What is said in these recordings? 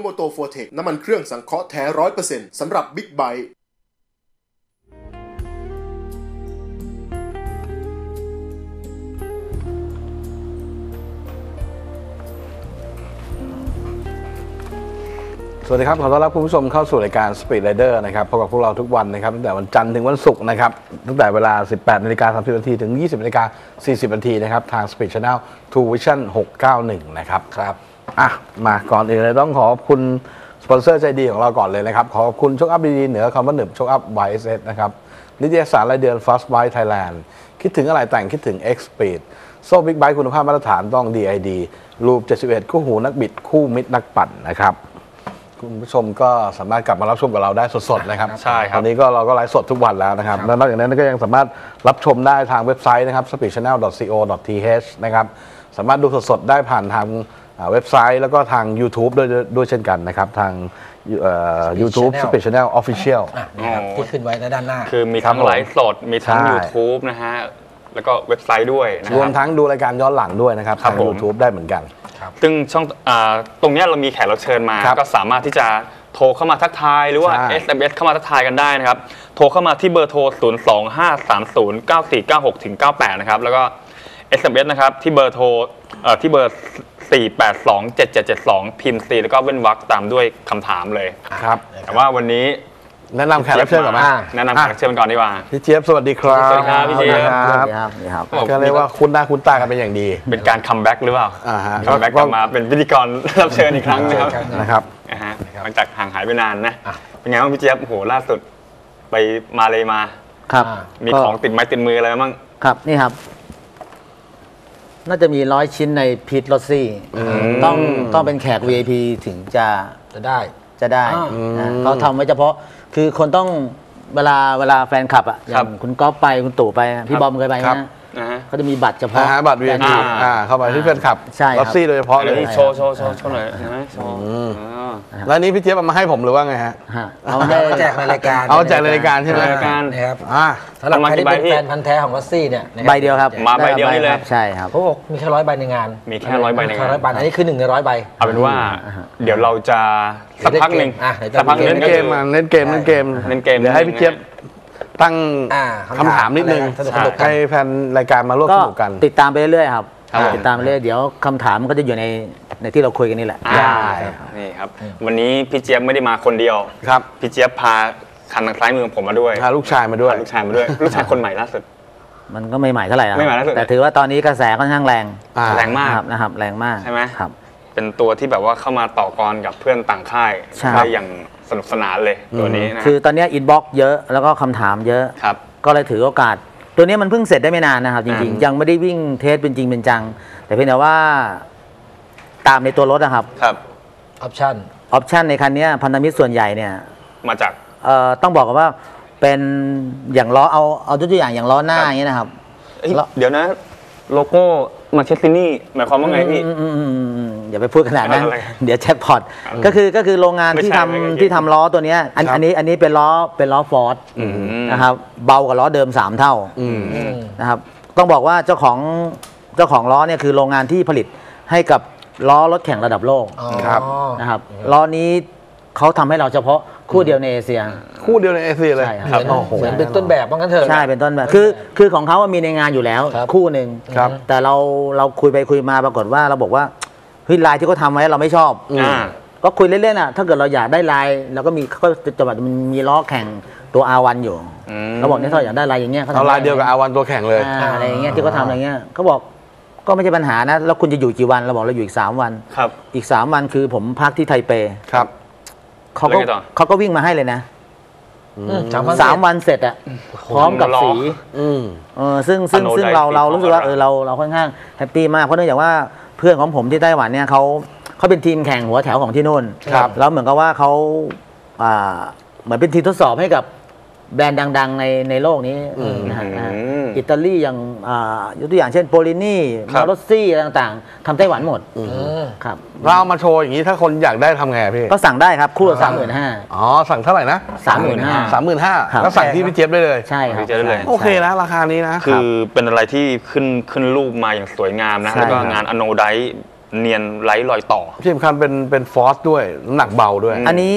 โมโตโฟเทคน้ำมันเครื่องสังเคราะห์แท้ร้อยเปอร์เซ็นต์สำหรับบิ๊กไบค์สวัสดีครับ ขอต้อนรับคุณผู้ชมเข้าสู่รายการ Speed Rider นะครับพบกับพวกเราทุกวันนะครับตั้งแต่วันจันทร์ถึงวันศุกร์นะครับตั้งแต่เวลา 18นาฬิกา30นาทีถึง 20นาฬิกา40นาทีนะครับทาง Speed Channel True Vision 691 นะครับครับ อะมาก่อนอื่นเลยต้องขอบคุณสปอนเซอร์ใจดีของเราก่อนเลยนะครับ ขอบคุณโชคอัพดีๆเหนือคำว่าหนึบโชคอัพ YSS นะครับนิตยสารรายเดือน Fast Bike Thailand คิดถึงอะไรแต่งคิดถึง X Speed โซ่บิ๊กไบค์คุณภาพมาตรฐานต้อง DID รูป 71 คู่หูนักบิด คู่มิตรนักปั่นนะครับ คุณผู้ชมก็สามารถกลับมารับชมกับเราได้สดๆนะครับใช่ครับ ตอนนี้ก็เราก็ไลฟ์สดทุกวันแล้วนะครับแล้วนอกจากนั้นก็ยังสามารถรับชมได้ทางเว็บไซต์นะครับ speedchannel.co.th นะครับสามารถดูสดๆได้ผ่านทางอ่า เว็บไซต์แล้วก็ทาง YouTube ด้วยด้วยเช่นกันนะครับ ทางเอ่อ YouTube Channel Speed Channel Official อะนี่ครับอ๋อที่ขึ้นไว้ในด้านหน้า คือมีทั้งครับผมไลฟ์สด มีทั้ง ใช่ YouTube นะฮะ แล้วก็เว็บไซต์ด้วยนะรวคมรับทั้งดูรายการย้อนหลังด้วยนะครับ ครัทาบงผม YouTube ได้เหมือนกัน ซึ่งช่องอาตรงเนี้ยเรามีแขกรับเชิญมา ครับก็สามารถที่จะโทรเข้ามาทักทาย หรือว่า ใช่ SMS เข้ามาทักทายกันได้นะครับ โทรเข้ามาที่เบอร์โทร 0 2 5 3 0 9 4 9 6ถึง98 นะครับ แล้วก็ SMS นะครับ ที่เบอร์โทรเอ่อที่เบอร์ 4 8 2 7 7 7 2 พิมพ์ C แล้วก็เว้นวรรคตามด้วยคำถามเลย ครับ แต่ว่าวันนี้แนะนำแขกรับเชิญก่อนไหมอ่าแนะนำแขกรับเชิญก่อนดีกว่า พี่เจี๊ยบสวัสดีครับสวัสดีครับพี่เจี๊ยบสวัสดีครับ ก็เรียกว่าคุ้นหน้าคุ้นตากันเป็นอย่างดี เป็นการ comeback หรือเปล่าอ่าฮะ comeback กลับมาเป็นพิธีกรรับเชิญอีกครั้งนะครับนะครับนะฮะหลังจากห่างหายไปนานนะ เป็นไงบ้างพี่เจี๊ยบโอ้โหล่าสุด ไปมาเลยมา ครับอ่ามีก็ของติดไม้ติดมืออะไรบ้างครับนี่ครับ น่าจะมีร้อยชิ้นในพีทลอซี่ต้องต้องเป็นแขก VIP ถึงจะจะได้ จะได้อ่านะเขาทำไว้เฉพาะคือคนต้องเวลาเวลาแฟนคลับอะอย่างคุณก๊อฟไปคุณตู่ไปพี่บอมเคยไปครับ นะนะฮะเขาจะมีบัตรเฉพาะนะฮะบัตร VIP แฟนคลับอ่าเข้าไปที่แฟนคลับใช่ครับล็อกซี่โดยเฉพาะอันเลยนี้โชว์โชว์โชว์โชว์หน่อยนะโชว์ อ่าแล้วอันนี้พี่เจี๊ยบเอามาให้ผมหรือว่าไงฮะ ฮะ เอาได้เอาแจกในรายการเอาแจกในรายการใช่ไหม รายการ นะครับอ่า สำหรับใครที่เป็นเอามากี่ใบพี่แฟนพันธ์แท้ของลัสซี่เนี่ยนะคใบรับเดียวครับมาใบเดียวนี่เลย ครับใช่ครับ เขาบอกมีแค่ร้อยใบในงานมีแค่ร้อยใบในงาน แค่ร้อยใบอันนี้คือหนึ่งในร้อยใบ เอาเป็นว่า เดี๋ยวเราจะสักพักหนึ่งอะเดี๋ยวจะ สักพักหนึ่เล่งนก็เกคืมอ อะเล่นเกมเล่นเกมเล่นเกมเดี๋ยวให้พี่เจี๊ยบตั้งอ่าคำถามนิดนึงสนุกสนุกๆกัน ให้แฟนรายการมาร่วมก็สนุกกัน ติดตามไปเรื่อยๆครับ ครับผม ติดตามไปเรื่อยเดี๋ยวคำถามมันก็จะอยู่ใน ในที่เราคุยกันนี่แหละอ่านี่ครับ วันนี้พี่เจี๊ยบไม่ได้มาคนเดียวครับพี่เจี๊ยบพาคันทางซ้ายมือของผมมาด้วยพาลูกชายมาด้วยพาลูกชายมาด้วย ลูกชายคนใหม่ล่าสุด มันก็ไม่ใหม่เท่าไหร่นะไม่ใหม่ล่าสุดแต่ถือว่าตอนนี้กระแสค่อนข้างแรงอ่าแรงมากนะครับนะครับ แรงมากใช่ไหมครับ เป็นตัวที่แบบว่าเข้ามาต่อกรกับเพื่อนต่างค่ายใช่ได้อย่างสนุกสนานเลยตัวนี้นะคือตอนนี้ inbox เยอะแล้วก็คำถามเยอะครับก็เลยถือโอกาสตัวนี้มันเพิ่งเสร็จได้ไม่นานนะครับ จริงอืมๆยังไม่ได้วิ่ง test เป็นจริงเป็นจัง แต่เพียงแต่ว่า ตามในตัวรถนะครับครับ option option ในคันเนี้ยพันธมิตรส่วนใหญ่เนี่ยมาจาก เอ่อต้องบอกกันว่าเป็นอย่างล้อเอาเอาตัวอย่างอย่างล้อหน้าครับ อย่างเงี้ยนะครับ เอ้ยแล้ว เดี๋ยวนะ โลโก้ Marchesini หมายความว่าไงพี่ อืมอืมอืมอืมอืมอย่าไปพูดขนาดนั้น อะไรเดี๋ยวแจ็คพอตก็คือก็คือโรงงานไม่ที่ใช่ทำไม่ใช่ที่ทำล้อตัวเนี้ยอันครับ อันนี้อันนี้เป็นล้อเป็นล้อฟอร์ดอืมนะครับเบากว่าล้อเดิม 3 เท่าอืมอืมนะครับ ต้องบอกว่าเจ้าของเจ้าของล้อเนี่ยคือโรงงานที่ผลิตให้กับ ล้อรถแข่งระดับโลกอ๋อครับ นะครับล้อนี้เขาทำให้เราเฉพาะคู่เดียวในเอเชีย คู่เดียวในเอเชียเลยใช่ครับ เหมือนโอ้โห เหมือนเป็นต้นแบบว่างั้นเถอะ ใช่เป็นต้นแบบคือคือของเขาว่ามีในงานอยู่แล้วครับ คู่หนึ่งครับแต่เราเราคุยไปคุยมาปรากฏว่าเราบอกว่าเฮ้ยลายที่เขาทำไว้เราไม่ชอบอ่า ก็คุยเล่นๆอะถ้าเกิดเราอยากได้ลายเราก็มีก็จะแบบมันมีล้อแข่งตัว R1 อยู่อืมเราบอกเนี่ยถ้าเราอยากได้ลายอย่างเงี้ยขทำเอาลายเดียวกับอาวันตัวแข่งเลย อ่าอะไรอย่างเงี้ยที่เขาทำอะไรเงี้ยเขาบอก ก็ไม่ใช่ปัญหานะ แล้วคุณจะอยู่กี่วันเราบอกเราอยู่อีก3วัน ครับ อีก3วันคือผมพักที่ไทเปครับ เขาแล้ก็วไงต่อ เขาก็วิ่งมาให้เลยนะอืมสามวันสามวันเสร็จอะพร้อมกับล้อสี อืม เออซึ่งซึ่ง Anodized ซึ่งเราเราสีรู้สึกว่าทองเออเราเราค่อนข้างแฮปปี้มากเพราะเนื่องจากว่าเพื่อนของผมที่ไต้หวันเนี่ยเขาเขาเป็นทีมแข่งหัวแถวของที่นู่นครับแล้วเหมือนกับว่าเขาอ่าเหมือนเป็นทีมทดสอบให้กับ แบรนด์ดัง ๆ ในในโลกนี้นะฮะนะฮะอืมอิตาลีอย่างอ่ายกตัวอย่างเช่นโปลินี่ครัมาบโรซี่อะไรต่างๆทำไต้หวันหมดอืมครับเราเอามาโชว์อย่างนี้ถ้าคนอยากได้ทำไงอะพี่ ก็สั่งได้ครับคู่ละสามหมื่นห้าอ๋อ สั่งเท่าไหร่นะสามหมื่นห้าสามหมื่นห้าครับแล้วสั่งที่พี่เจี๊ยบได้เลยใช่ครับพี่เจี๊ยบได้เลยใช่โอเคนะราคานี้นะ คือเป็นอะไรที่ขึ้นขึ้นรูปมาอย่างสวยงามนะใช่แล้วก็ครับงานอโนไดเนียนไร้รอยต่อที่สำคัญเป็นเป็นฟอสด้วยน้ำหนักเบาด้วย อันนี้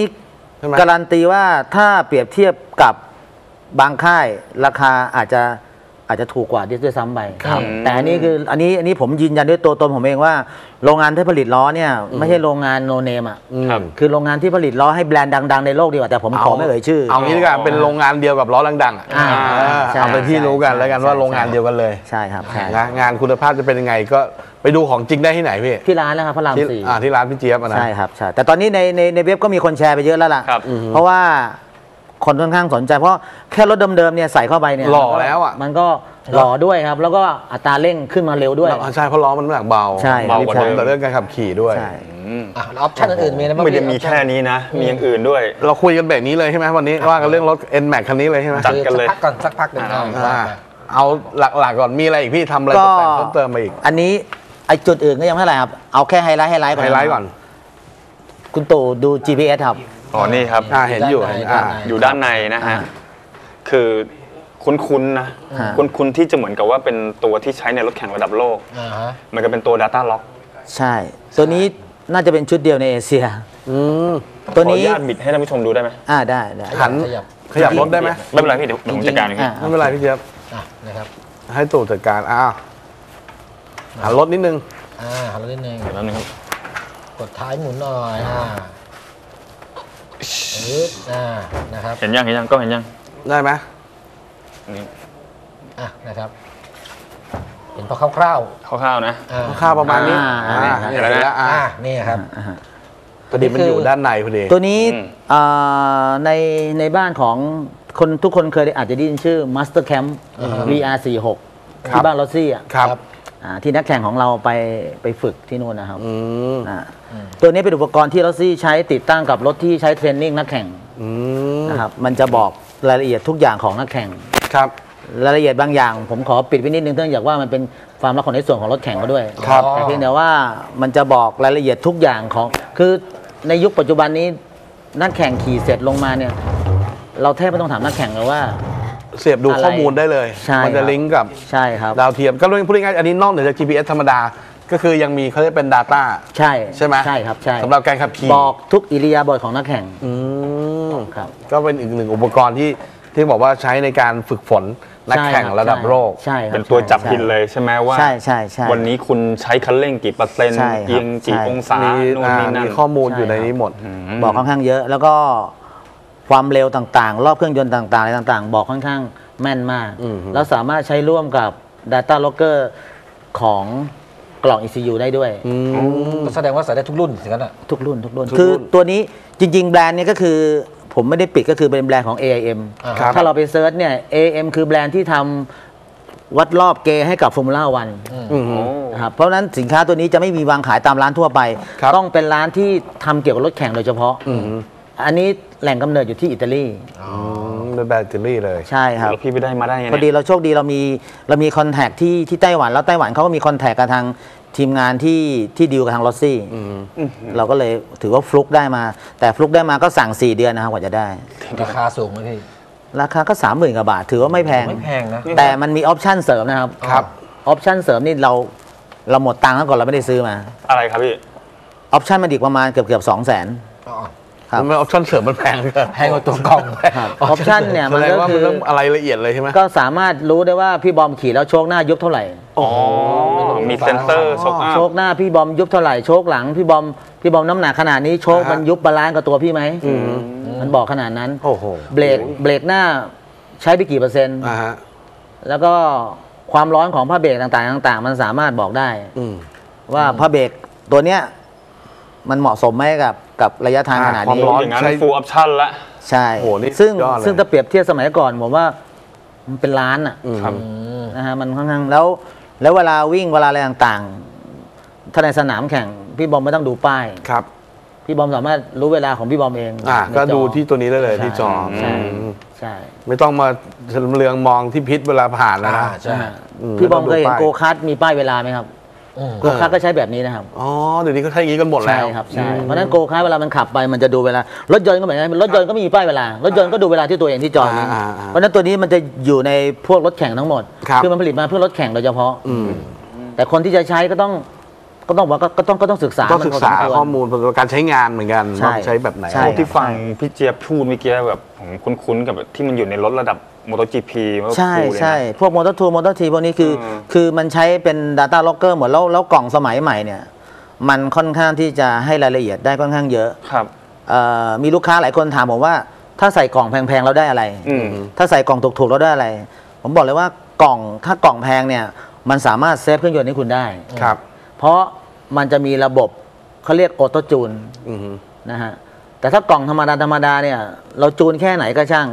ใช่ไหมการันตีว่าถ้าเปรียบเทียบกับ บางค่ายราคาอาจจะอาจจะถูกกว่าด้วยซ้ำไปครับ แต่อันนี้คืออันนี้อันนี้ผมยืนยันด้วยตัวตนผมเองว่า โรงงานที่ผลิตล้อเนี่ยไม่ใช่โรงงานโนเนมอะอืมครับคือโรงงานที่ผลิตล้อให้แบรนด์ดัง ๆ ในโลกดีกว่าแต่ผมขอไม่เอ่ยชื่อ เอางี้ดีกว่าเป็นโรงงานเดียวกับล้อดังๆอะอ่าเออใช่เอาเป็นที่รู้กันแล้วกันใช่ว่าใช่โรงงานเดียวกันเลยใช่ครับใช่นะงานคุณภาพจะเป็นยังไงก็ไปดูของจริงได้ที่ไหนพี่ที่ร้านแล้วครับพระรามที่สี่อ่าที่ร้านพี่เจี๊ยบอะนะใช่ครับใช่แต่ตอนนี้ในในในเว็บก็มีคนแชร์ไปเยอะแล้วล่ะครับเพราะว่า คนค่อนข้างสนใจ เพราะแค่รถเดิมๆเนี่ยใส่เข้าไปเนี่ยหล่อแล้วอะ มันก็หล่อด้วยครับ แล้วก็อัตราเร่งขึ้นมาเร็วด้วยแล้วใช่เพราะล้อมันน้ำหนักเบาใช่มีผลต่อเรื่องการขับขี่ด้วย ใช่ อะแล้ว option อื่นๆมีอะไรบ้างไม่ได้พี่มีแค่นี้นะ มีอย่างอื่นด้วย เราคุยกันแบบนี้เลยใช่ไหมวันนี้ว่ากันเรื่องรถ N Max คันนี้เลยใช่ไหมจัด กันเลย สักพักก่อนสักพักหนึ่งอ่าเอาว่าอ่าไปเอาหลักๆก่อนมีอะไรอีกพี่ทำอะไรก็แต่งเพิ่มเติมมาอีกอันนี้ไอ้จุดอื่นก็ยังไม่เท่าไหร่ครับ เอาแค่ไฮไลท์ไฮไลท์ก่อนไฮไลท์ก่อน คุณตู่ดู GPS ครับ อ๋อนี่ครับอ่าเห็นอยู่เห็นอ่า อยู่ด้านในนะฮะ อ่าคือคุ้นๆนะ ฮะ คุ้นๆที่จะเหมือนกับว่าเป็นตัวที่ใช้ในรถแข่งระดับโลก อ่าฮะมันก็เป็นตัว Data Lock ใช่ ตัวนี้น่าจะเป็นชุดเดียวในเอเชีย อืมตัวขออนี้ นุญาตบิดให้ท่านผู้ชมดูได้ไหมอ่าได้ได้ หันขยับขยับรถได้ไหมไม่เป็นไรพี่เดี๋ยวเดี๋ยวผมจัดการเองพี่อ่า ไม่เป็นไรพี่เจี๊ยบอะนะครับให้ตู่จัดการอ้าวหันรถนิดนึง อ่าหันรถนิดนึงเดี๋ยวแป๊บนึงครับ กดท้ายหมุนหน่อยอ่า ปึ๊บอ่านะครับเห็นยังเห็นยังก็เห็นยังได้ไหมนี่อะนะครับ เห็นพอคร่าวคร่าวๆนะๆอ่าค่าประมาณนี้อ่า อ่าอ่าเห็นแล้วนะอ่าอ่านี่ครับพอดีมันอยู่ด้านในพอดีตัวนี้อืมอ่าในในบ้านของคนทุกคนเคยได้อาจจะได้ยินชื่อ Master Camp VR46 ครับที่บ้านรถซี่อะครับ อ่าที่นักแข่งของเราไปไปฝึกที่นู่นนะครับอืมอ่าตัวนี้เป็นอุปกรณ์ที่รถซี่ใช้ติดตั้งกับรถที่ใช้เทรนนิ่งนักแข่งอืมนะครับมันจะบอกรายละเอียดทุกอย่างของนักแข่ง ครับ รายละเอียดบางอย่าง ผมขอปิดไว้นิดนึงเนื่องจากว่ามันเป็นความลับของในส่วนของรถแข่งเขาด้วยครับ แต่เพียงแต่ว่ามันจะบอกรายละเอียดทุกอย่างของ คือในยุคปัจจุบันนี้นักแข่งขี่เสร็จลงมาเนี่ย เราแทบไม่ต้องถามนักแข่งเลยว่า เสียบดูอะไรข้อมูลได้เลย ใช่มัจะครับ ลิงก์กับใช่ครับ ดาวเทียม ก็เรื่องพูดง่ายๆอันนี้นอกเหนือจาก GPS ธรรมดา ก็คือยังมีเขาเรียกเป็น Data ใช่ใช่ไหมใช่ครับใช่สำหรับการขับขี่บอกทุกอิริยาบถของนักแข่งอืมครับก็เป็นอีกหนึ่งอุปกรณ์ที่ที่บอกว่าใช้ในการฝึกฝนนักแข่งใช่คบระดับโลก ใช่ครับเป็นตัวจับใช่พินเลยใช่ไหมว่า ใช่ใช่ใช่ วันนี้คุณใช้คันเร่งกี่เปอร์เซ็นต์ใช่ครับเอียงกี่ใช่ องศามีนู่นอ่านี่นั่นมีข้อมูลอยู่ใช่ในนี้หมด บอกค่อนข้างเยอะ แล้วก็ ความเร็วต่างๆ รอบเครื่องยนต์ต่างๆอะไรต่างๆ บอกค่อนข้างแม่นมาก อืม แล้วสามารถใช้ร่วมกับ Data Logger ของกล่อง ECU ได้ด้วยอืมก็แสดงว่าใส่ได้ทุกรุ่นสิกันอะ ทุกรุ่นทุกรุ่น ทุกรุ่นคือตัวนี้จริง ๆ แบรนด์เนี้ยก็คือ ผมไม่ได้ปิดก็คือเป็นแบรนด์ของ AIM อ่าครับ ถ้าเราไป search เนี่ย AIM คือแบรนด์ที่ทำวัดรอบเกจ์ให้กับ Formula 1อืมนะครับเพราะฉะนั้นสินค้าตัวนี้จะไม่มีวางขายตามร้านทั่วไป ครับ ต้องเป็นร้านที่ทำเกี่ยวกับรถแข่งโดยเฉพาะ อืมอันนี้แหล่งกำเนิดอยู่ที่อิตาลีอืมเป็นแบตเตอรี่เลยใช่ครับ แล้วพี่ไปได้มาได้ไงพอดีเนี่ยเราโชคดีเรามีเรามีคอนแทคที่ที่ไต้หวันแล้วไต้หวันเขาก็มีคอนแทคกับทางทีมงานที่ที่ดีลกับทางลอสซี่เราก็เลยถือว่าฟลุกได้มา แต่ฟลุกได้มาก็สั่ง 4 เดือนนะครับกว่าจะได้ ราคาสูงไหมพี่ราคาก็ 3 0,000กว่าบาท ถือว่าไม่แพง ไม่แพงนะ แต่มันมีออปชั่นเสริมนะครับครับ ออปชั่นเสริมนี่เราเราหมดตังค์แล้วก่อนเราไม่ได้ซื้อมาอะไรครับพี่ ออปชั่นมันอีกประมาณเกือบเกือบสองแสน อ๋อครับ มันออปชั่นเสริมมันแพงเลยแพงกว่าตัวกล่องออปชั่นเนี่ยแสมันดงก็ว่าคืมันอต้องอะไรละเอียดเลยใช่ไหมก็สามารถรู้ได้ว่าพี่บอมขี่แล้วโชคหน้ายุบเท่าไหร่อ๋อมีเซ็นเซอร์ชกอัพโชคหน้าพี่บอมยุบเท่าไหร่โชคหลังพี่บอมพี่บอมน้ำหนักขนาดนี้โชคอ่าฮะมันยุบบาลานซ์กับตัวพี่ไหมมันบอกขนาดนั้นโอ้โหเบรกเบรกหน้าใช้ไปกี่เปอร์เซ็นต์อ่าฮะแล้วก็ความร้อนของผ้าเบรกต่างๆต่าง ๆ มันสามารถบอกได้อืมว่าผ้าเบรกตัวเนี้ยมันเหมาะสมไหมกับ กับระยะทางอ่าขนาดความนี้ร้อนอย่างนั้นใช้ full option ละ ใช่โอ้โหนี่ซึ่งสุดยอดเลย ซึ่งถ้าเปรียบเทียบสมัยก่อนผมว่ามันเป็นล้านอะ ครับ นะฮะมันค่อนข้างแล้วแล้วเวลาวิ่งเวลาอะไรต่างๆ ถ้าในสนามแข่งพี่บอมไม่ต้องดูป้าย ครับ พี่บอมสามารถรู้เวลาของพี่บอมเองอ่าในก็จอดูที่ตัวนี้ได้เลยที่จอใช่อืมใช่ไม่ต้องมาเรืองมองที่ pit เวลาผ่านแล้วนะ อ่าใช่ใช่อืมพี่บอมเคยเห็นแล้วก็โกดูป้ายคาร์ดมีป้ายเวลาไหมครับอืม โกคาร์ดก็ใช้แบบนี้นะครับ อ๋อเดี๋ยวนี้ก็ใช้อย่างนี้กันหมดแล้ว ใช่ครับใช่เพราะฉะนั้นโกคาร์ดเวลามันขับไปมันจะดูเวลารถยนต์ก็เหมือนกันรถยนต์ก็ไม่มีป้ายเวลารถยนต์ก็ดูเวลาที่ตัวเองที่จอนี้อ่าอ่าอ่าเพราะฉะนั้นตัวนี้มันจะอยู่ในพวกรถแข่งทั้งหมดครับอมันผลิตมาเพื่อรถแข่งโดยเฉพาะอืม แต่คนที่จะใช้ก็ต้องก็ต้องบอกว่าก็ก็ต้องก็ต้องศึกษาต้องศึกษามันพสมควร ข้อมูลการใช้งานเหมือนกันใช่ว่าใช้แบบไหน ใช่ที่ฟังพี่เจี๊ยบพูดเมื่อกี้แบบผมคุ้นๆกับที่มันอยู่ในรถระดับ MotoGPใช่ใช่พวก Moto2 Moto3พวกนี้คืออม คือมันใช้เป็น Data Logger หมดแล้วแล้วกล่องสมัยใหม่เนี่ย มันค่อนข้างที่จะให้รายละเอียดได้ค่อนข้างเยอะครับ เอ่อมีลูกค้าหลายคนถามผมว่า ถ้าใส่กล่องแพงๆแล้วได้อะไร อืม ถ้าใส่กล่องถูกๆแล้วได้อะไร ผมบอกเลยว่ากล่องถ้ากล่องแพงเนี่ยมันสามารถ save เครื่องยนต์ให้คุณได้ ครับ เพราะมันจะมีระบบเขาเรียก auto tune อือฮึ นะฮะแต่ถ้ากล่องธรรมดาธรรมดาเนี่ย เราจูนแค่ไหนก็ช่าง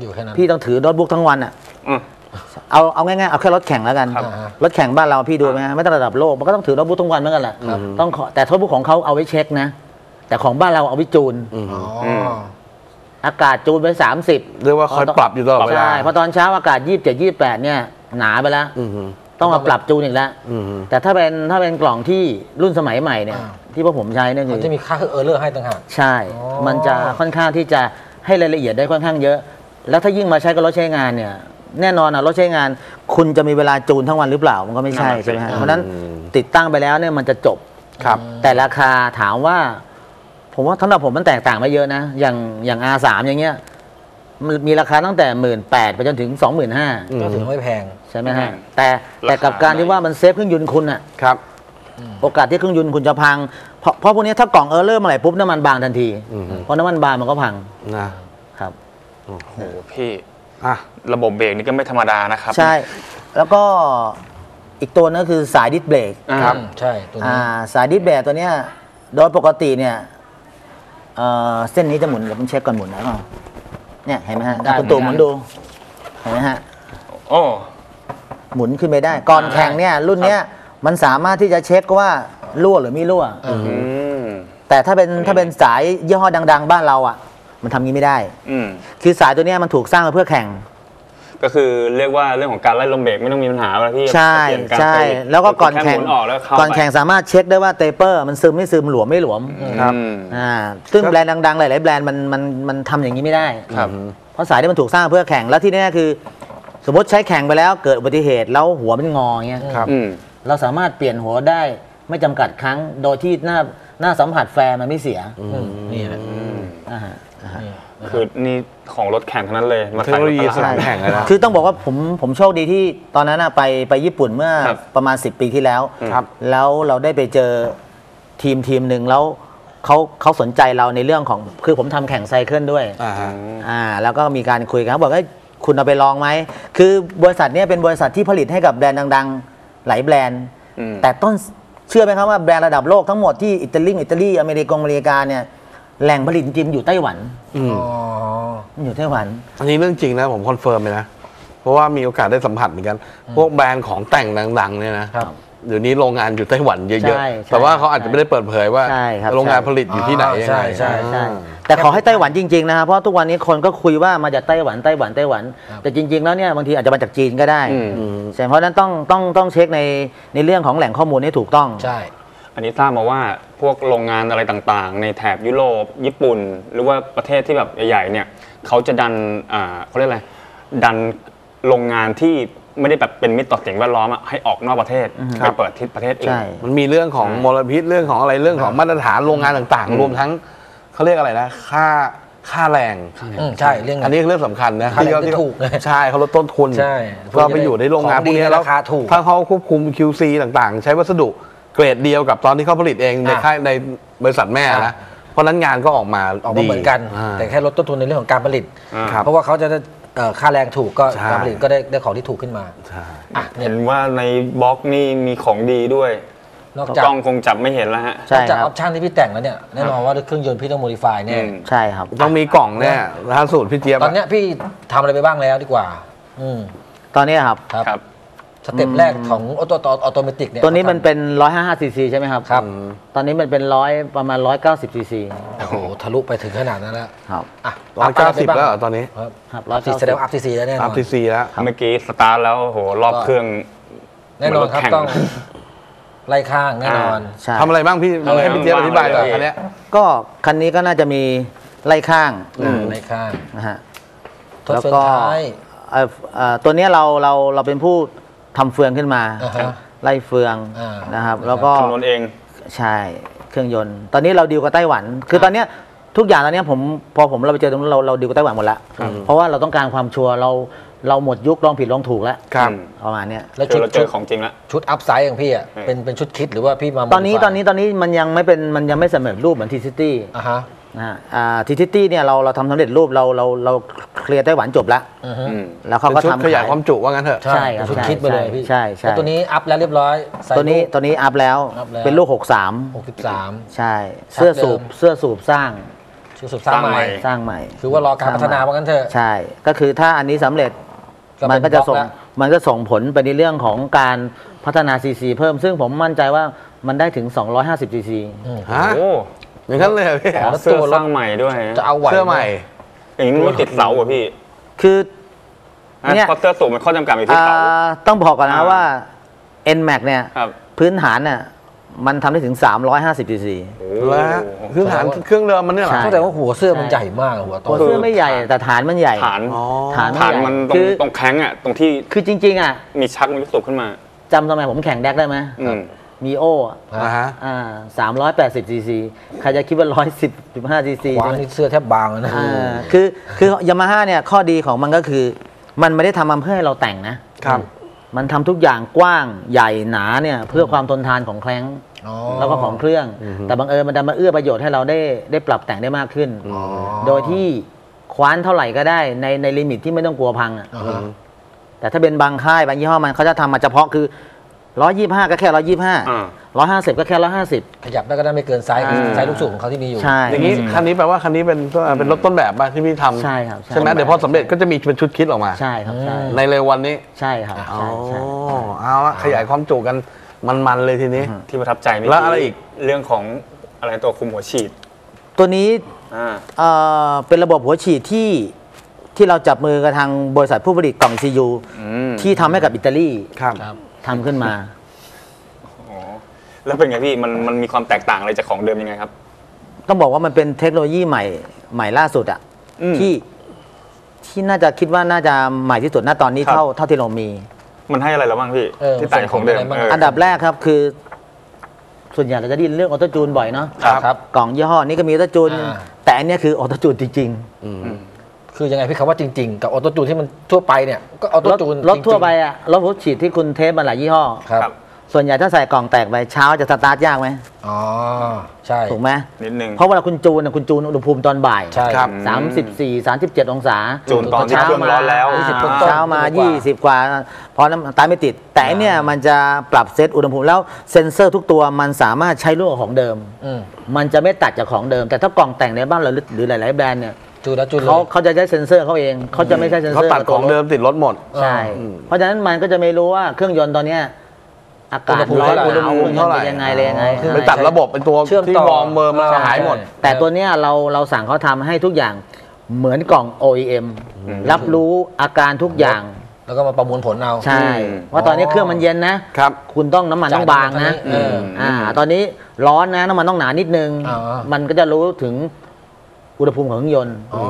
อยู่แค่นั้นพี่ต้องถือโน้ตบุ๊กทั้งวันอะอืม เอาเอาง่ายๆเอาแค่รถแข่งแล้วกันครับ รถแข่งบ้านเราพี่ดูไหมฮะไม่ต้องระดับโลกมันก็ต้องถือโน้ตบุ๊กทั้งวันเหมือนกันแหละต้องขอแต่โน้ตบุ๊กของเขาเอาไว้เช็คนะ แต่ของบ้านเราเอาไว้จูน อือฮึอ๋อออากาศจูนไปสามสิบเรียกว่าคอยปรับอยู่ตลอดเวลาใช่เพราะตอนเช้าอากาศยี่สิบเจ็ดยี่สิบแปดเนี่ยหนาไปแล้ว อือฮึต้องมาปรับจูนอีกแล้ว อือฮึแต่ถ้าเป็นถ้าเป็นกล่องที่รุ่นสมัยใหม่เนี่ย อ่า ที่พวกผมใช้เนี่ยคืมันอจะมีค่าเออร์เลอร์ให้ต่างหาก ใช่ อ๋อ มันจะค่อนข้างที่จะให้รายละเอียดได้ค่อนข้างเยอะ แล้วถ้ายิ่งมาใช้กับรถใช้งานเนี่ย แน่นอนอะรถใช้งาน คุณจะมีเวลาจูนทั้งวันหรือเปล่ามันก็ไม่ใช่นั่นน่ะสิใช่ไหมฮะเพราะฉะนั้นติดตั้งไปแล้วเนี่ยมันจะจบครับ แต่ราคาถามว่า ผมว่าสำหรับผมมันแตกต่างไม่เยอะนะ อย่างอย่าง R3 อย่างเงี้ยมันมีราคาตั้งแต่หมื่นแปดไปจนถึงสองหมื่นห้าก็ถือว่าไม่แพงใช่ไหมฮะอืมแต่แต่กับการราคาที่ว่ามัน save เครื่องยนต์คุณอะครับ โอกาสที่เครื่องยนต์คุณจะพัง เพราะเพราะพวกนี้ถ้ากล่อง error เมื่อไหร่ปุ๊บน้ำมันบางทันทีอือฮึเพราะน้ำมันบางมันก็พังนะครับ โอ้โหพี่อะระบบเบรกนี่ก็ไม่ธรรมดานะครับ ใช่ แล้วก็อีกตัวนึงคือสายดิสเบรกอ่าครับอืมใช่ตัวนี้อ่าสายดิสเบรกตัวเนี้ยโดยปกติเนี่ยเอ่อเส้นนี้จะหมุนเดี๋ยวผมเช็คก่อนหมุนนะก่อนเนี่ยเห็นไหมฮะได้คุณตู่หได้มุนดูเห็นไหมฮะโอ้หมุนขึ้นไปได้ ก่อนแข่งเนี่ย รุ่นเนี้ยมันสามารถที่จะเช็คว่ารั่วหรือไม่รั่วอืมอืมแต่ถ้าเป็นถ้าเป็นสายยี่ห้อดัง ๆ บ้านเราอะ มันทำงี้ไม่ได้ อืม คือสายตัวเนี้ยมันถูกสร้างมาเพื่อแข่ง ก็คือเรียกว่าเรื่องของการไล่ลมเบรกไม่ต้องมีปัญหาแล้วพี่ใช่เปลี่ยนการใช่ไปแล้วก็ก่อนค่แข่งหมุนออกแล้วเข้าก่อนไปแข่งสามารถเช็คได้ว่า taper มันซึมไม่ซึมหลวมไม่หลวมครับอืมอ่าซึ่งแบรนด์ดังๆหลายๆแบรนด์มันมันมันทำอย่างนี้ไม่ได้ ครับ เพราะสายที่มันถูกสร้างเพื่อแข่งแล้วที่แน่คือ สมมติใช้แข่งไปแล้วเกิดอุบัติเหตุแล้วหัวมันงอเงี้ยครับ อืม เราสามารถเปลี่ยนหัวได้ไม่จำกัดครั้งโดยที่หน้าหน้าสัมผัส flare มันไม่เสียอืมนี่แหละอ่าฮะนี่นะ คือนี่ของรถแข่งทั้งนั้นเลย มาเทคโนโลยีขายรถตลาดสนามแข่งเลยนะ คือต้องบอกว่าผมผมโชคดีที่ตอนนั้นน่ะไปไปญี่ปุ่นเมื่อครับประมาณ 10 ปีที่แล้วครับแล้วเราได้ไปเจอทีมทีมหนึ่งแล้วเขาเขาสนใจเราในเรื่องของคือผมทำแข่งไซเคิลด้วยอ่าฮะอ่าแล้วก็มีการคุยกันเขาบอกว่าคุณเอาไปลองไหม คือบริษัทเนี้ยเป็นบริษัทที่ผลิตให้กับแบรนด์ดัง ๆ หลายแบรนด์อืมแต่ต้นเชื่อไหมครับว่าแบรนด์ระดับโลกทั้งหมดที่อิตาลีอิตาลีอเมริกาอเมริกาเนี่ย แหล่งผลิตจริงๆอยู่ไต้หวันอืมอ๋อมันอยู่ไต้หวัน อันนี้เรื่องจริงนะผม confirm เลยนะ เพราะว่ามีโอกาสได้สัมผัสเหมือนกัน พวกแบรนด์ของแต่งดังๆเนี่ยนะครับเดี๋ยวนี้โรงงานอยู่ไต้หวันเยอะใช่ใช่ๆ แต่ว่าเขาอาจจะไม่ได้เปิดเผยว่า ใช่ครับโรงงานใช่ ผลิตอยู่ที่ไหนยังใช่ไง ใช่ใช่อ่าแต่ขอให้ไต้หวันจริงๆนะครับเพราะทุกวันนี้คนก็คุยว่ามาจากไต้หวันไต้หวันไต้หวัน แต่จริง ๆ แล้วเนี่ยบางทีอาจจะมาจากจีนก็ได้อืม ใช่เพราะฉะนั้นต้องต้องต้องเช็คในในเรื่องของแหล่งข้อมูลให้ถูกต้อง ใช่ อันนี้ทราบมาว่าพวกโรงงานอะไรต่างๆ ในแถบยุโรปญี่ปุ่น หรือว่าประเทศที่แบบใหญ่ๆเนี่ยเขาจะดันอ่าเขาเรียกอะไรดันโรงงานที่ไม่ได้แบบเป็นมิตรต่อสิ่งแวดล้อมอะให้ออกนอกประเทศไปเปิดที่ประเทศอื่น ใช่ มันมีเรื่องของมลพิษเรื่องของอะไรเรื่องของมาตรฐานโรงงานต่างอืมๆรวมทั้งเขาเรียกอะไรนะ ค่าค่าแรง อืมใช่เรื่องอันนี้เรื่องสำคัญนะค่าแรงเขาที่ถูกใช่เขาลดต้นทุนใช่ก็ไปอยู่ในโรงงานพวกนี้ของดีแล้วราคาถูก ถ้าเขาควบคุม QC ต่างๆ ใช้วัสดุเก รดเดียวกับตอนที่เขาผลิตเองในอะค่ายในบริษัทแม่อะ นะเพราะฉะนั้นงานก็ออกมาออกมาเหมือนกันอ่าแต่แค่ลดต้นทุนในเรื่องของการผลิต อ่า ครับเพราะว่าเขาจะได้เอ่อค่าแรงถูกก็ใช่ การผลิตก็ได้ได้ของที่ถูกขึ้นมาใช่อะเนี่เห็ยนว่าในบล็อกนี่มีของดีด้วยนอกจากกล้องคงจับไม่เห็นแล้วฮะใช่จากคอรัอบปชันที่พี่แต่งแล้วเนี่ยแน่นอนว่าเครื่องยนต์พี่ต้องโมดิฟายแน่อืม ใช่ครับ ต้องมีกล่องเนี่ยล่าสุดพี่เจี๊ยบตอนเนี้ยพี่ทำอะไรไปบ้างแล้วดีกว่า อืมตอนนี้ครับ ครับ ครับ step แรกของ auto automatic เนี่ยตัวนี้มันเป็น 155ซีซีใช่ไหมครับครับ ตอนนี้มันเป็นร้อยประมาณ 190ซีซีโอ้โหทะลุไปถึงขนาดนั้นแล้วครับอะร้อยเก้าสิบแล้วเหรอตอนนี้ครับครับ up ซีแสดงว่า up ซีซีแล้วแน่นอัอพนทีซีแล้วเมื่อกี้สตาร์ทแล้วโอ้โหรอบเครื่องแน่นอนครับเหมือนรถแข่งต้องไล่ข้างแน่นอนใช่ทำอะไรบ้างพี่ทำอะไรให้พี่เจี๊ยบบ้างอธิบายหน่อยเลยอันเนี้ยก็คันนี้ก็น่าจะมีไล่ข้างอืมไล่ข้างนะฮะทดเฟืองท้ายเอ่อเอ่อตัวเนี้ยเราเราเราเป็นผู้ ทำเฟืองขึ้นมาอ่าฮะไล่เฟืองอ่านนะครับ แล้วก็คำนวณเองใช่เครื่องยนต์ ตอนนี้เราดีลกับไต้หวัน คือตอนเนี้ยทุกอย่างตอนเนี้ยผมพอผมเราไปเจอตรงนั้นเราเราดีลกับไต้หวันหมดละเพราะว่าเราต้องการความชัวร์เราเราหมดยุคลองผิดลองถูกแล้วครับประมาณเนี้ยแล้วเจชุอดเราเจอจุดของจริงแล้วชุด upsize ของพี่อะเออเป็นเป็นชุด kit หรือว่าพี่มาตอนนี้ modify ตอนนี้ตอนนี้มันยังไม่เป็นมันยังไม่สำเร็จรูปเหมือนทีซิตี้อ่าฮะ นะฮะอ่าทีซิตี้เนี่ยเราเราทำสำเร็จรูปเราเราเรา clear ไต้หวันจบแล้ว อือฮึอืมแล้วเขาเป็นก็ชุดทำขยายความจุว่างั้นเถอะ ใช่ครับชุดใช่ kit ไปเลยพี่ใช่ใช่ แล้วตัวนี้ up แล้วเรียบร้อยใส่ตัวนี้รูปตัวนี้ up แล้ว up แล้ว เป็นลูก 63หกสิบสามใช่ชัดเสื้อสูบเดิมเสื้อสูบสร้างชุดสุดสร้างใหม่ สร้างใหม่คือว่ารอการพัฒนาว่างั้นเถอะ ใช่ ก็คือถ้าอันนี้สำเร็จก็เป็นมันก็จะส่งบล็อกละ มันก็ส่งผลไปในเรื่องของการพัฒนาซีซีเพิ่มซึ่งผมมั่นใจว่ามันได้ถึง 250ซีซี ฮะ โอ้ อย่างนั้นเลยเหรอพี่ แล้วเสื้อตัวรถ สร้างใหม่ด้วยจะเอาไหวเสื้อใหม่ อย่างนี้มันไม่ติดเสาอะพี่คือนะเนี่ย เพราะเสื้อสูงมันข้อจำกัดอยู่ที่อ่าเสาต้องบอกก่อนนะอ่า ว่า NMAX เนี่ย ครับพื้นฐานน่ะมันทำได้ถึง 350ซีซีโอ้แล้วฮะคือฐานเครื่องเดิมมันเนี่ยเหรอ ใช่ เข้าใจว่าหัวเสื้อมันใหญ่มากหัวโตตัวเสื้อไม่ใหญ่แต่ฐานมันใหญ่ ฐานอ๋อ ฐานฐานมันตรงคือตรงแข้งอะตรงที่คือจริงๆอะมีชักมีลูกสูบขึ้นมา จำสมัยผมแข่ง drag ได้ไหมอืม Mio อ่าฮะ อ่าสามร้อยแปดสิบซีซีใครจะคิดว่าร้อยสิบสิบห้าซีซีขวางนี่เสื้อแทบบางเลยนะอ่าคือคือยามาฮ่าเนี่ยข้อดีของมันก็คือ มันไม่ได้ทำมาเพื่อให้เราแต่งนะครับ มันทำทุกอย่างกว้างใหญ่หนาเนี่ยเพื่อความทนทานของแคร้ง อ๋อ แล้วก็ของเครื่อง แต่บังเอิญมันดันมาเอื้อประโยชน์ให้เราได้ได้ปรับแต่งได้มากขึ้นอ๋อโดยที่คว้านเท่าไหร่ก็ได้ในใน limit ที่ไม่ต้องกลัวพังอะอ่าฮะ แต่ถ้าเป็นบางค่ายบางยี่ห้อมันเขาจะทำมาเฉพาะคือ ร้อยยี่ห้าก็แค่ร้อยยี่ห้าอ่า ร้อยห้าสิบก็แค่ร้อยห้าสิบ ขยับได้ก็ได้ไม่เกินไซส์อ่าไซส์ลูกสูบของเขาที่มีอยู่ ใช่ อย่างนี้คันนี้แปลว่าคันนี้เป็นเป็นรถต้นแบบป่ะที่พี่ทำใช่ครับใช่ไหมเดี๋ยวพอสำเร็จก็จะมีเป็นชุด kit ออกมา ใช่ครับใช่ในเร็ววันนี้ใช่ครับอ๋อใช่ใช่ เอาละขยายความจุกันมันๆเลยทีนี้ ที่ประทับใจนี่แล้วอะไรอีก เรื่องของอะไรตัวคุมหัวฉีดตัวนี้อ่า เอ่อเป็นระบบหัวฉีดที่ที่เราจับมือกับทางบริษัทผู้ผลิตกล่อง CU อืมที่ทำให้กับอิตาลี ครับครับ ทำขึ้นมา อ๋อแล้วเป็นไงพี่มันมันมีความแตกต่างอะไรจากของเดิมยังไงครับ ต้องบอกว่ามันเป็นเทคโนโลยีใหม่ใหม่ล่าสุดอะอืม ที่ที่น่าจะคิดว่าน่าจะใหม่ที่สุดณตอนนี้ครับ เท่าเท่าที่เรามี มันให้อะไรเราบ้างพี่เออที่ต่างจากของเดิมส่งผลอะไรบ้าง เอออันดับแรกครับคือ ส่วนใหญ่เราจะได้ยินเรื่อง auto tune บ่อยเนาะครับครับกล่องยี่ห้อนี้ก็มี auto tune อ่า แต่อันเนี้ยคือ auto tune จริง คือยังไงพี่คำว่าจริง ๆ กับ auto tune ที่มันทั่วไปเนี่ยก็ออๆโตรถจูนรถจงๆทั่วไปอะรถหัวฉีดที่คุณ test มาหลายยี่ห้อ ครับครับ ส่วนใหญ่ถ้าใส่กล่องแต่งไปเช้าจะสตาร์ทยากไหมอ๋อใช่ ถูกไหมนิดนึง เพราะเวลาคุณจูนน่ะคุณจูนอุณหภูมิตอนบ่ายใช่ครับสามสิบสี่สามสิบเจ็ดองศาจูนตอนที่เครื่องร้อนแล้วยี่สิบอ่าเช้ามา20ยี่สิบกว่าพอน้ำตาลไม่ติด แต่อันเนี่ยมันจะปรับเซตอุณหภูมิแล้วเซ็นเซอร์ทุกตัวมันสามารถใช้ร่วมกับของเดิม อืม มันจะไม่ตัดจากของเดิม แต่ถ้ากล่องแต่งในบ้านเราหรือหรือหลาย ๆ แบรนด์เนี่ย จูนแล้วจูนเลเขาย เขาจะใช้เซ็นเซอร์เขาเองเขาจะไม่ใช้เซ็นเซเขาอร์ตัดของเดิมติดรถหมด ใช่เพราะฉะนั้นมันก็จะไม่รู้ว่าเครื่องยนต์ตอนเนี้ยอากาศอุณหภูมิร้อนเท่าไหร่อุณหภูมิเท่าไหร่เป็นยังไงเลยยังไงคือไปตัดระบบเป็นตัวเชื่อมที่ต่อ วอร์มเบอร์มาใช่หายหมด แต่ตัวเนี้ยเราเราสั่งเขาทำให้ทุกอย่างเหมือนกล่อง OEM รับรู้อาการทุกอย่าง แล้วก็มาประมวลผลเอา ใช่ อืม ว่าตอนนี้เครื่องมันเย็นนะครับ คุณต้องน้ำมันต้องบางนะเอออ่าตอนนี้ร้อนนะน้ำมันต้องหนานิดนึงอ่ามันก็จะรู้ถึง อุณหภูมิของเครื่องยนต์อ๋อ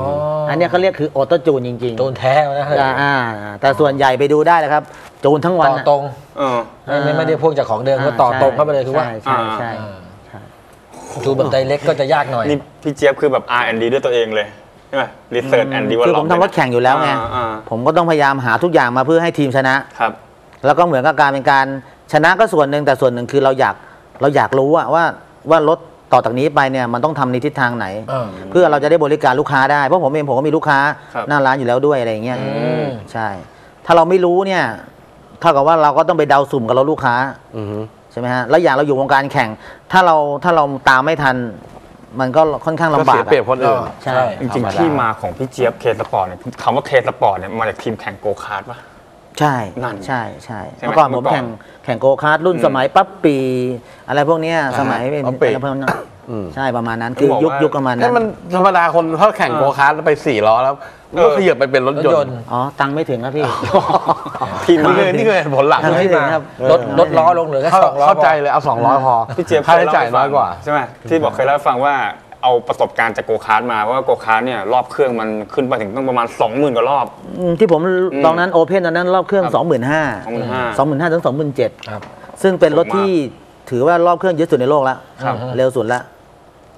อันเนี้ยเขาเรียกคือออโต้จูนจริงๆ จูนแท้นะอ่าอ่าแต่ส่วนใหญ่ไปดูได้นะครับ จูนทั้งวันต่อน่ะตรงเออไม่ไม่ไม่ได้พวกจากของเดิมก็ต่อตรงเข้าไปเลยคือว่าใช่ใช่ใช่อ่าใช่จูนแบบไดเล็กก็จะยากหน่อยนี่พี่เจี๊ยบคือแบบ R&D ด้วยตัวเองเลยใช่ไหม Research and คือ Develop ผมทำรถแข่งอยู่แล้วไงาอ่าผมก็ต้องพยายามหาทุกอย่างมาเพื่อให้ทีมชนะครับ แล้วก็เหมือนกับการเป็นการชนะก็ส่วนหนึ่งแต่ส่วนหนึ่งคือเราอยากเราอยากรู้อะว่าว่ารถ ต่อจากนี้ไปเนี่ยมันต้องทำในทิศทางไหนอ่าเพื่อเราจะได้บริการลูกค้าได้เพราะผมเองผมก็มีลูกค้าครับหน้าร้านอยู่แล้วด้วยอะไรอย่างเงี้ยอืม ใช่ ถ้าเราไม่รู้เนี่ยเท่ากับว่าเราก็ต้องไปเดาสุ่มกับเราลูกค้าอือฮึใช่ไหมฮะแล้วอย่างเราอยู่วงการแข่ง ถ้าเราถ้าเราตามไม่ทัน มันก็ค่อนข้างก็ลำบาก เสียเปรียบอะคนอื่น ใช่ จริงๆที่มาของพี่เจี๊ยบ K-Sport เนี่ยคำว่า K-Sport เนี่ยมาจากทีมแข่งโกคาร์ทปะ ใช่นั่นใช่ใช่ใช่ไหมเมื่อก่อนผมเมื่อก่อนแข่งแข่งโกคาร์ทรุ่นอืมสมัย puppy อะไรพวกเนี้ยสมัยเป็น puppy อะไรพวกนั้นอืม ใช่ประมาณนั้นคือต้องบอกยุคว่ายุคประมาณนั้น นั่นมันธรรมดาคนถ้าแข่งโกคาร์ทแล้วไปสี่ล้อแล้วเออก็ขยับไปเป็นรถยรถยนนต์ต์อ๋อตังค์ไม่ถึงครับพี่ ที่นี่มาคือนี่คือเหตุผลหลัก ทำให้เลยถึงครับรถรถล้อลงเหลือแค่เข้าสองล้อเข้าใจพอเลยเอาสองล้อพอพี่เจี๊ยบค่าใช้จ่ายน้อยกว่า ใช่ไหมที่บอกเคยเล่าให้ฟังว่า เอาประสบการณ์จากโกคาร์ทมาว่าโกคาร์ทเนี่ยรอบเครื่องมันขึ้นไปถึงต้องประมาณ 20,000กว่ารอบ อืมที่ผมตอนนั้น open ตอนนั้นรอบเครื่องครับ25,000 25,000 25,000ถึง27,000 ครับ ซึ่งเป็นรถสูงมากที่ถือว่ารอบเครื่องเยอะสุดในโลกแล้ว ครับ เร็วสุดแล้ว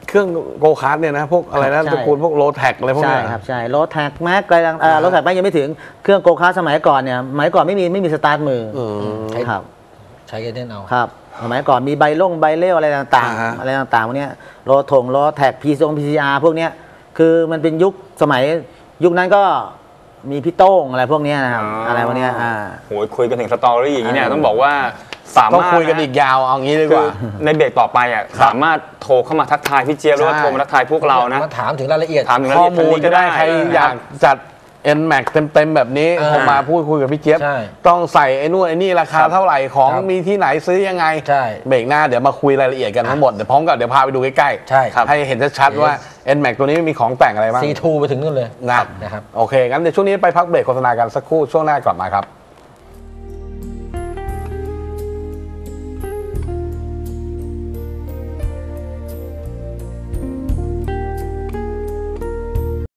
เครื่องโกคาร์ทเนี่ยนะ พวกอะไรนะใช่ ตระกูลพวก Rotax อะไรพวกใช่เนี้ย ครับใช่ Rotax Max อะไรต่างๆ Rotax Max ยังไม่ถึงเครื่องโกคาร์ทสมัยก่อนเนี่ยสมัยก่อนไม่มีไม่มีสตาร์ทมืออมครับ ใช้กันเด่นเอา ครับ สมัยก่อนมีใบล่งใบเลี้ยวอะไรต่างอ่าฮะ ๆ อะไรต่างๆพวกเนี้ยรถถงรถแท็กพีซงพีซีอาร์พวกเนี้ยคือมันเป็นยุคสมัยยุคนั้นก็มีพี่โต้งอะไรพวกเนี้ยนะครับอะไรพวกเนี้ยอ่า โหยคุยกันถึงสตอรี่อย่างนี้เนี่ยอ่าต้องบอกว่าสามารถ ต้องคุยกันอีกยาวเอางี้ดีกคือว่า ในเบรกต่อไปอะสามารถโทรเข้ามาทักทายพี่เจี๊ยบหรือว่าใช่ โทรมาทักทายพวกเรานะ มาถามถึงรายละเอียดถามถึงรายข้อละเอียดมูลก็ได้ใครนะอยากจัด n m a x เต็มๆแบบนี้อ่าโทรมาพูดคุยกับพี่เจี๊ยบใช่ต้องใส่ไอ้นู่นไอ้นี่ราคาครับเท่าไหร่ของครับมีที่ไหนซื้อยังไงใช่เบรกหน้าเดี๋ยวมาคุยรายละเอียดกันทั้งหมดเดี๋ยวพร้อมกับเดี๋ยวพาไปดูใกล้ๆใช่ครับ ให้เห็นชัดๆว่า n m a x ตัวนี้มีของแต่งอะไรบ้าง C2 ไปถึงนู่นเลยนะนะครับ โอเคงั้นเดี๋ยวช่วงนี้ไปพักเบรกโฆษณากันสักครู่ช่วงหน้ากลับมาครับ